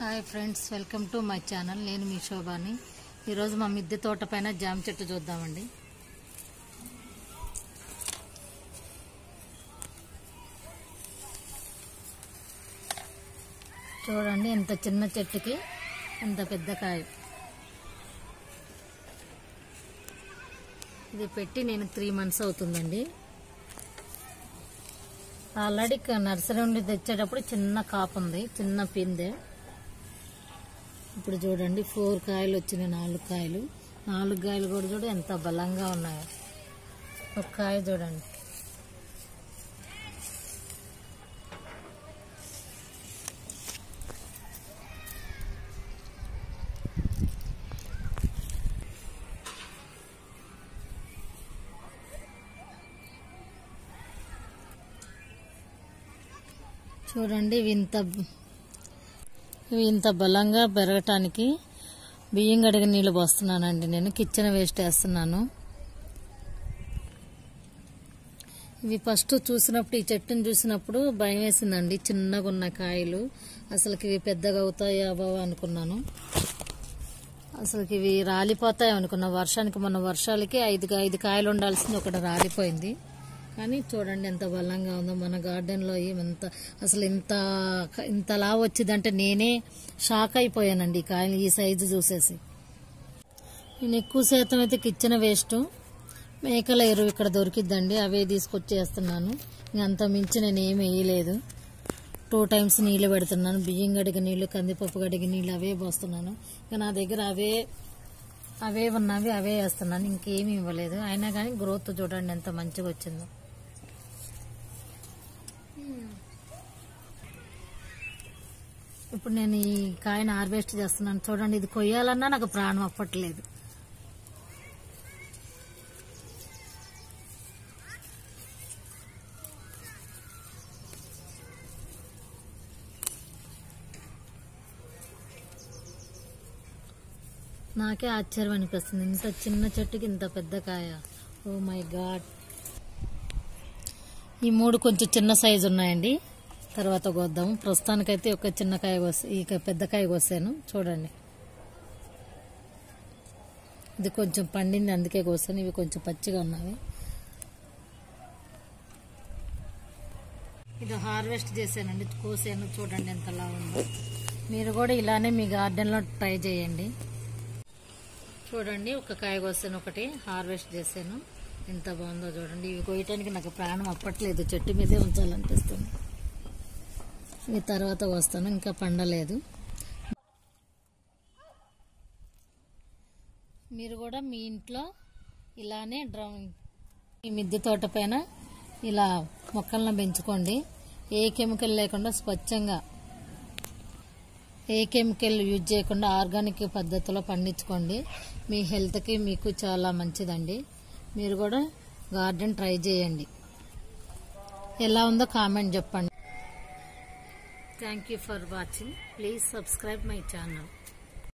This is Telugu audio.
Hi friends welcome to my channel. నేను మీ శోభాని. ఈరోజు మా మిద్దె తోట పైన జామ చెట్టు చూద్దామండి. చూడండి ఎంత చిన్న చెట్టుకి ఎంత పెద్ద కాయ. ఇది పెట్టి నేను త్రీ మంత్స్ అవుతుందండి. ఆల్రెడీ నర్సరీ నుండి తెచ్చేటప్పుడు చిన్న కాపు ఉంది చిన్న పిందే. ఇప్పుడు చూడండి ఫోర్ కాయలు వచ్చినాయి నాలుగు కాయలు. నాలుగు కాయలు కూడా చూడ ఎంత బలంగా ఉన్నాయో. ఒక కాయ చూడండి. చూడండి వింత ఇంత ఇవి ఇంత బలంగా పెరగటానికి బియ్యం గడిగ నీళ్ళు పోస్తున్నానండి నేను. కిచెన్ వేస్ట్ వేస్తున్నాను. ఇవి ఫస్ట్ చూసినప్పుడు ఈ చెట్టుని చూసినప్పుడు భయం వేసిందండి. చిన్నగా ఉన్న కాయలు. అసలుకి ఇవి పెద్దగా అవుతాయా బావా అనుకున్నాను. అసలుకి ఇవి రాలిపోతాయి అనుకున్నా. వర్షానికి మొన్న వర్షాలకి ఐదు ఐదు కాయలు ఉండాల్సింది ఒకటి రాలిపోయింది. కానీ చూడండి ఎంత బలంగా ఉందో మన గార్డెన్లో ఎంత అసలు ఇంత ఇంతలా వచ్చిందంటే నేనే షాక్ అయిపోయానండి కాయలు ఈ సైజు చూసేసి. నేను ఎక్కువ శాతం అయితే కిచెన్ వేస్ట్ మేకల ఎరువు ఇక్కడ దొరికిద్దండి అవే తీసుకొచ్చేస్తున్నాను. ఇంక అంత మించి నేను ఏమి వేయలేదు. టూ టైమ్స్ నీళ్ళు పెడుతున్నాను బియ్యం గడిగ నీళ్ళు కందిపప్పు గడిగ నీళ్ళు అవే పోస్తున్నాను. ఇక నా దగ్గర అవే అవే ఉన్నవి అవే వేస్తున్నాను. ఇంకేమీ ఇవ్వలేదు. అయినా కానీ గ్రోత్ చూడండి ఎంత మంచిగా వచ్చిందో. ఇప్పుడు నేను ఈ కాయను హార్వెస్ట్ చేస్తున్నాను. చూడండి ఇది కొయ్యాలన్నా నాకు ప్రాణం అప్పట్లేదు. నాకే ఆశ్చర్యం అనిపిస్తుంది. ఇంత చిన్న చెట్టుకి ఇంత పెద్ద కాయ. ఓ మై గాడ్ ఈ మూడు కొంచెం చిన్న సైజు ఉన్నాయండి. తర్వాత కోద్దాము ప్రస్తుతానికైతే ఒక చిన్న కాయ కోసి ఈ పెద్ద కాయ కోసాను. చూడండి. ఇది కొంచెం పండింది అందుకే కోసాను. ఇవి కొంచెం పచ్చిగా ఉన్నవి. ఇది హార్వెస్ట్ చేశానండి. కోసాను. చూడండి ఎంతలా ఉందో. మీరు కూడా ఇలానే మీ గార్డెన్లో ట్రై చేయండి. చూడండి ఒక కాయ కోసాను ఒకటి. హార్వెస్ట్ చేశాను. ఎంత బాగుందో చూడండి. ఇవి కోయటానికి నాకు ప్రాణం అప్పట్లేదు. చెట్టు మీదే ఉంచాలనిపిస్తుంది. ఇవి తర్వాత వస్తాను ఇంకా పండలేదు. మీరు కూడా మీ ఇంట్లో ఇలానే డ్రమ్ ఈ మిద్దె తోట పైన ఇలా మొక్కలను పెంచుకోండి. ఏ కెమికల్ లేకుండా స్వచ్ఛంగా ఏ కెమికల్ యూజ్ చేయకుండా ఆర్గానిక్ పద్ధతిలో పండించుకోండి. మీ హెల్త్కి మీకు చాలా మంచిదండి. మీరు కూడా గార్డెన్ ట్రై చేయండి. ఎలా ఉందో కామెంట్ చెప్పండి. Thank you for watching. Please subscribe my channel.